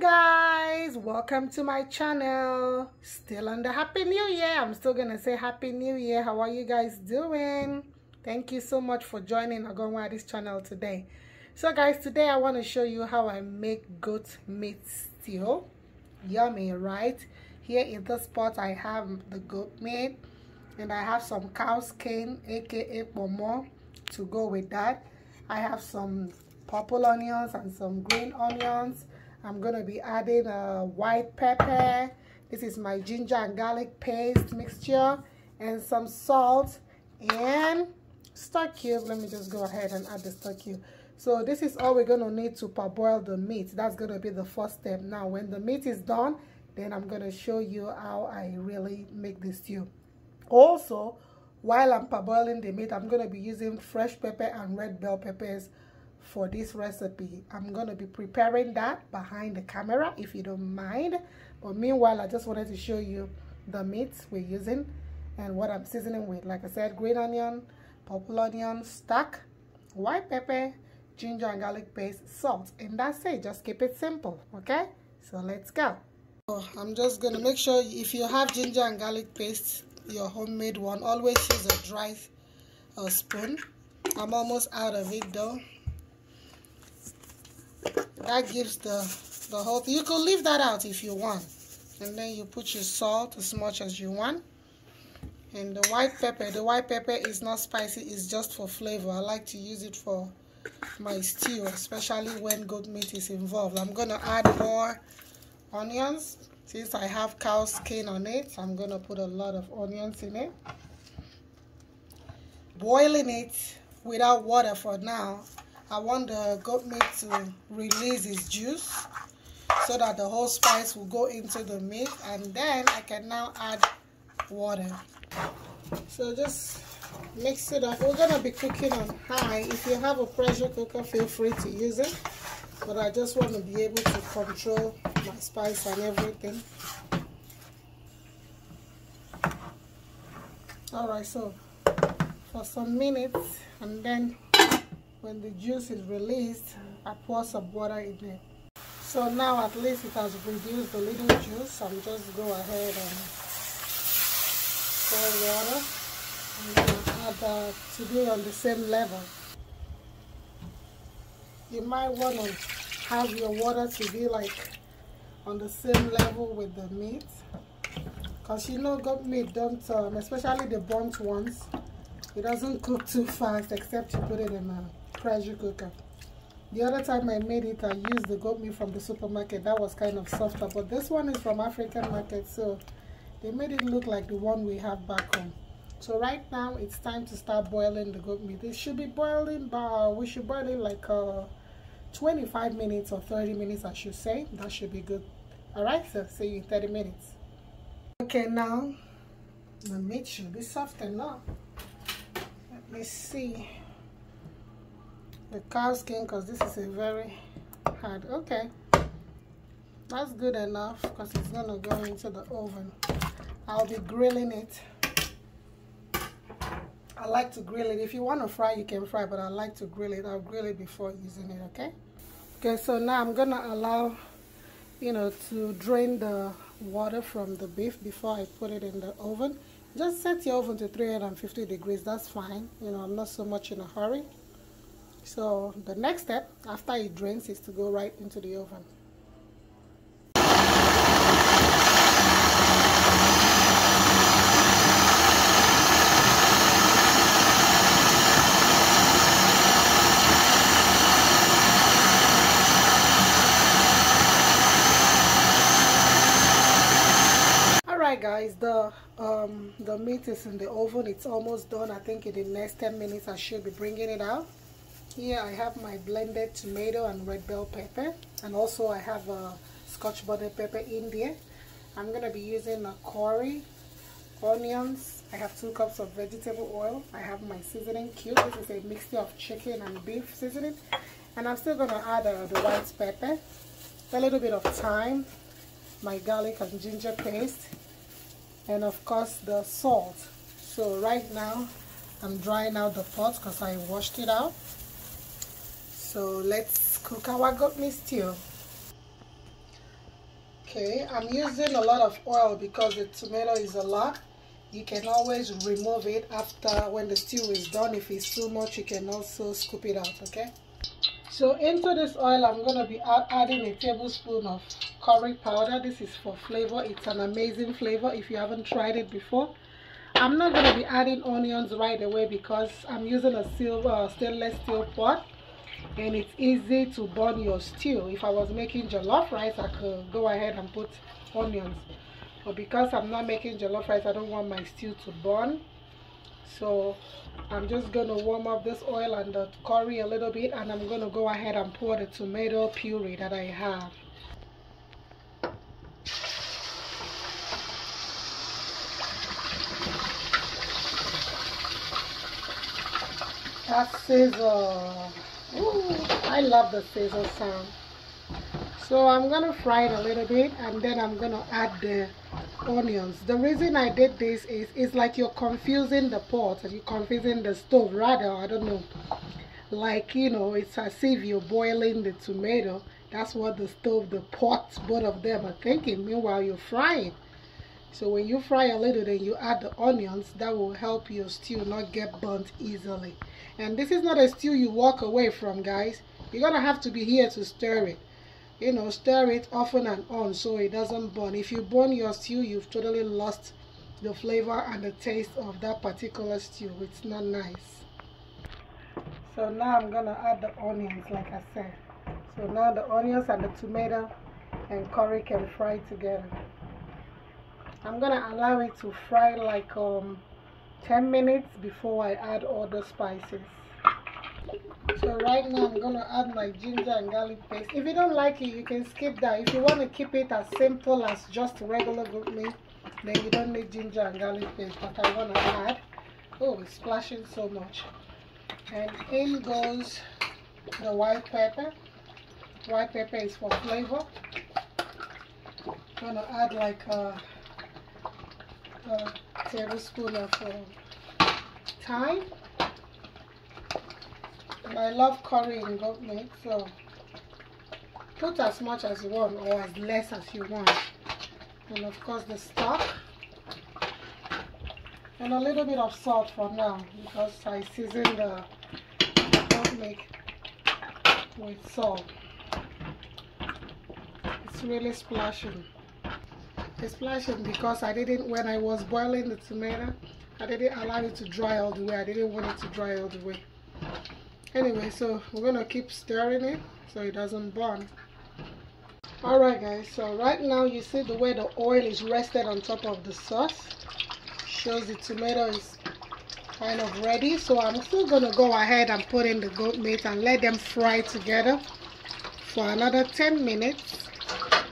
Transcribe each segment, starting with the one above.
guys welcome to my channel. Still on the happy new year. I'm still gonna say happy new year. How are you guys doing? Thank you so much for joining Ogo Nwadi's channel today. So guys today i want to show you how i make goat meat stew. Yummy right? Here in this pot i have the goat meat and i have some cow skin aka pomo to go with that. I have some purple onions and some green onions I'm going to be adding a white pepper. This is my ginger and garlic paste mixture and some salt and stock cube. Let me just go ahead and add the stock cube. So this is all we're going to need to parboil the meat. That's going to be the first step. Now when the meat is done, then I'm going to show you how I really make this stew. Also, while I'm parboiling the meat, I'm going to be using fresh pepper and red bell peppers for this recipe. I'm going to be preparing that behind the camera if you don't mind. But meanwhile, I just wanted to show you the meats we're using and what I'm seasoning with. Like I said, green onion, purple onion, stack, white pepper, ginger and garlic paste, salt. And that's it. Just keep it simple, okay? So let's go. Oh, I'm just going to make sure if you have ginger and garlic paste, your homemade one, always use a dry uh, spoon. I'm almost out of it though that gives the the whole thing. You could leave that out if you want. And then you put your salt as much as you want. And the white pepper, the white pepper is not spicy, it's just for flavor. I like to use it for my stew, especially when goat meat is involved. I'm going to add more onions. Since I have cow skin on it, I'm going to put a lot of onions in it. Boiling it without water for now I want the goat meat to release its juice so that the whole spice will go into the meat and then I can now add water. So just mix it up. We're going to be cooking on high. If you have a pressure cooker, feel free to use it. But I just want to be able to control my spice and everything. Alright, so for some minutes and then when the juice is released I pour some water in it. So now at least it has reduced a little juice. I'm just go ahead and pour water. And add uh, to be on the same level. You might want to have your water to be like on the same level with the meat. Because you know goat meat don't um, especially the burnt ones it doesn't cook too fast except you put it in a pressure cooker. The other time I made it, I used the goat meat from the supermarket. That was kind of softer. But this one is from African market, so they made it look like the one we have back home. So right now, it's time to start boiling the goat meat. It should be boiling, but we should boil it like uh, 25 minutes or 30 minutes, I should say. That should be good. Alright, so see you in 30 minutes. Okay, now the meat should be soft enough. Let me see the cow skin because this is a very hard okay. That's good enough because it's gonna go into the oven. I'll be grilling it. I like to grill it. If you want to fry you can fry but I like to grill it. I'll grill it before using it okay? Okay so now I'm gonna allow you know to drain the water from the beef before I put it in the oven. Just set your oven to 350 degrees that's fine. You know I'm not so much in a hurry so the next step after it drains is to go right into the oven. Alright guys, the um, the meat is in the oven. It's almost done. I think in the next 10 minutes I should be bringing it out. Here I have my blended tomato and red bell pepper and also I have a scotch bonnet pepper in there. I'm going to be using a curry, onions, I have two cups of vegetable oil, I have my seasoning cube, this is a mixture of chicken and beef seasoning and I'm still going to add uh, the white pepper, a little bit of thyme, my garlic and ginger paste and of course the salt. So right now I'm drying out the pot because I washed it out so let's cook our goat meat stew. Okay i'm using a lot of oil because the tomato is a lot. You can always remove it after when the stew is done. If it's too much you can also scoop it out okay? So into this oil i'm going to be adding a tablespoon of curry powder. This is for flavor. It's an amazing flavor if you haven't tried it before. I'm not going to be adding onions right away because i'm using a silver uh, stainless steel pot and it's easy to burn your stew. If i was making jollof rice i could go ahead and put onions. But because i'm not making jollof rice i don't want my stew to burn. So i'm just going to warm up this oil and the curry a little bit and i'm going to go ahead and pour the tomato puree that i have. That sizzle Ooh, I love the sizzle sound. So I'm going to fry it a little bit and then I'm going to add the onions. The reason I did this is it's like you're confusing the pot and you're confusing the stove. Rather, I don't know, like, you know, it's as if you're boiling the tomato. That's what the stove, the pot, both of them are thinking. Meanwhile, you're frying. So when you fry a little, then you add the onions. That will help your stew not get burnt easily. And this is not a stew you walk away from, guys. You're to have to be here to stir it. You know, stir it often and on so it doesn't burn. If you burn your stew, you've totally lost the flavor and the taste of that particular stew. It's not nice. So now I'm to add the onions, like I said. So now the onions and the tomato and curry can fry together. I'm gonna allow it to fry like um 10 minutes before I add all the spices. So right now I'm gonna add my ginger and garlic paste. If you don't like it you can skip that. If you want to keep it as simple as just regular goat meat then you don't need ginger and garlic paste. But I want to add oh it's splashing so much. And in goes the white pepper. White pepper is for flavor. I'm gonna add like a a tablespoon of uh, thyme. And I love curry in goat meat, so put as much as you want or as less as you want. And of course the stock. And a little bit of salt for now because I season the, the goat meat with salt. It's really splashing it's splashing because I didn't when I was boiling the tomato I didn't allow it to dry all the way. I didn't want it to dry all the way. Anyway so we're gonna keep stirring it so it doesn't burn. Alright guys so right now you see the way the oil is rested on top of the sauce. Shows the tomato is kind of ready. So I'm still gonna go ahead and put in the goat meat and let them fry together for another 10 minutes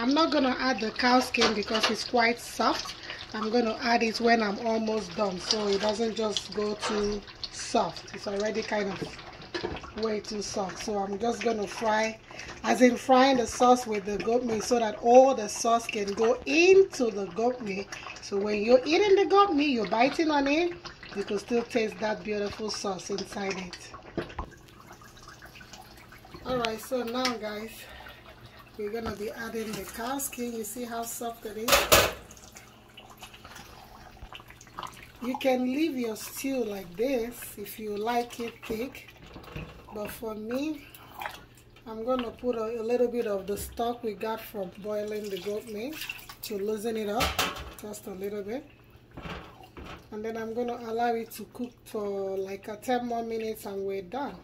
I'm not going to add the cow skin because it's quite soft. I'm going to add it when I'm almost done so it doesn't just go too soft. It's already kind of way too soft. So I'm just going to fry, as in frying the sauce with the goat meat so that all the sauce can go into the goat meat. So when you're eating the goat meat, you're biting on it, you can still taste that beautiful sauce inside it. Alright, so now guys, we're gonna be adding the cow skin you see how soft it is? You can leave your stew like this if you like it thick. But for me I'm gonna put a, a little bit of the stock we got from boiling the goat meat to loosen it up just a little bit. And then I'm gonna allow it to cook for like a 10 more minutes and we're done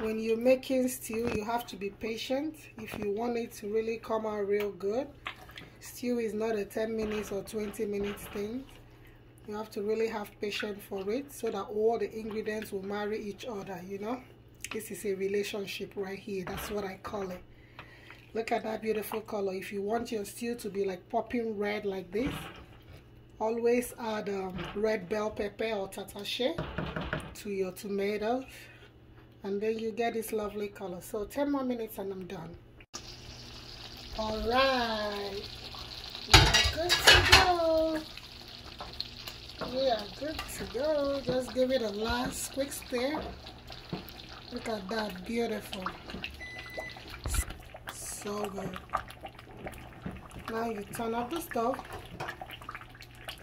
when you're making stew you have to be patient. If you want it to really come out real good stew is not a 10 minutes or 20 minutes thing. You have to really have patience for it so that all the ingredients will marry each other you know? This is a relationship right here. That's what I call it. Look at that beautiful color. If you want your stew to be like popping red like this always add um, red bell pepper or tatashe to your tomatoes and then you get this lovely color. So 10 more minutes and I'm done. All right. We are good to go. We are good to go. Just give it a last quick stir look at that beautiful. So good. Now you turn off the stove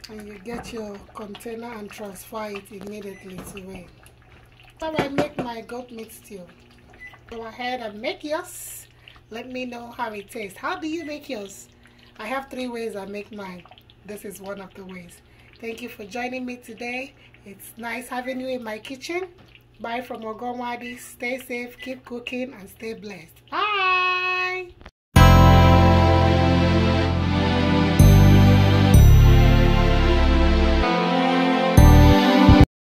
and you get your container and transfer it immediately to it how I make my goat meat stew. Go ahead and make yours. Let me know how it tastes. How do you make yours? I have three ways I make mine. This is one of the ways. Thank you for joining me today. It's nice having you in my kitchen. Bye from Ogo Nwadi stay safe keep cooking and stay blessed. Bye